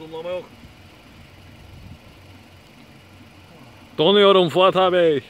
Zoomlama yok. Donuyorum Fuat abi.